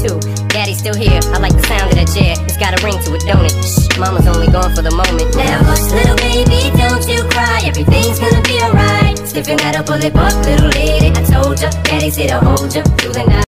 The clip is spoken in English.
too. Daddy's still here, I like the sound of that chair. It's got a ring to it, don't it? Shh, mama's only gone for the moment. Now hush, little baby, don't you cry. Everything's gonna be alright. Stiffen that up, pull it up, little lady. I told ya, daddy's here to hold ya through the night.